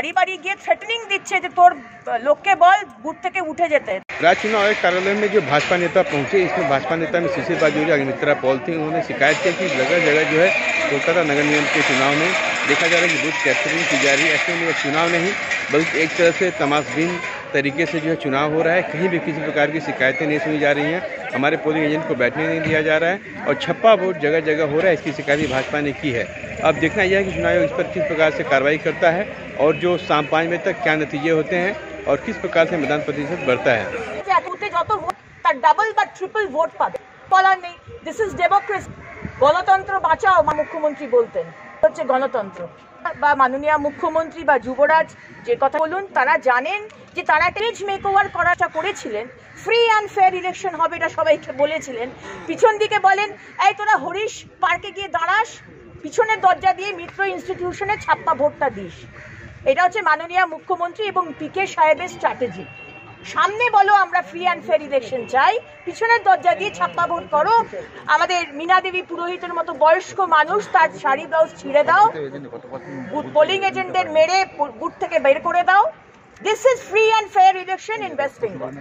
বাড়ি বাড়ি গিয়ে থ্রেটনিং দিচ্ছে যে তোর লোককে বল বুথ থেকে উঠে যেতে राज्य चुनाव आयोग कार्यालय में जो भाजपा नेता पहुंचे इसमें भाजपा नेता में शिशिर बाजोरी अग्निमित्रा पॉल थी उन्होंने शिकायत की कि जगह जगह जो है कोलकाता नगर निगम के चुनाव में देखा जा रहा है कि बूथ कैप्चरिंग की जा रही है ऐसे में यह चुनाव नहीं बल्कि एक तरह से तमाशबीन तरीके से जो है चुनाव हो रहा है कहीं भी किसी प्रकार की शिकायतें नहीं सुनी जा रही हैं हमारे पोलिंग एजेंट को बैठने नहीं दिया जा रहा है और छप्पा वोट जगह जगह हो रहा है इसकी शिकायत भी भाजपा ने की है अब देखना यह है कि चुनाव आयोग इस पर किस प्रकार से कार्रवाई करता है और जो शाम पाँच बजे तक क्या नतीजे होते हैं और किस प्रकार से मतदान प्रतिशत बढ़ता है যে এক বুথে যত ভোট তার ডাবল বা ট্রিপল ভোট পাবে বলার নেই দিস ইজ ডেমোক্রেসি গণতন্ত্র বাঁচাও মা মুখ্যমন্ত্রী বলতেন হচ্ছে গণতন্ত্র। বা মাননীয় মুখ্যমন্ত্রী বা যুবরাজ যে কথা বলুন, তারা জানেন যে তারা টেজ মেক ওভার করাটা করেছিলেন। ফ্রি অ্যান্ড ফেয়ার ইলেকশন হবে এটা সবাইকে বলেছিলেন। পিছন দিকে বলেন, এই তোরা হরিশ পার্কে গিয়ে দাঁড়াস, পিছনের দরজা দিয়ে মিত্র ইনস্টিটিউশনে ছাপ্পা ভোটটা দিস। এটা হচ্ছে মাননীয় মুখ্যমন্ত্রী এবং পিকে সাহেবের স্ট্র্যাটেজি সামনে বলো, আমরা ফ্রি অ্যান্ড ফেয়ার ইলেকশন চাই। পিছনের দরজা দিয়ে ছাপ্পা ভোট করো। আমাদের মীনা দেবী পুরোহিতের মতো বয়স্ক মানুষ, তার শাড়ি ব্লাউজ ছিঁড়ে দাও। পোলিং এজেন্টদের মেরে বুট থেকে বের করে দাও। This is free and fair election in West Bengal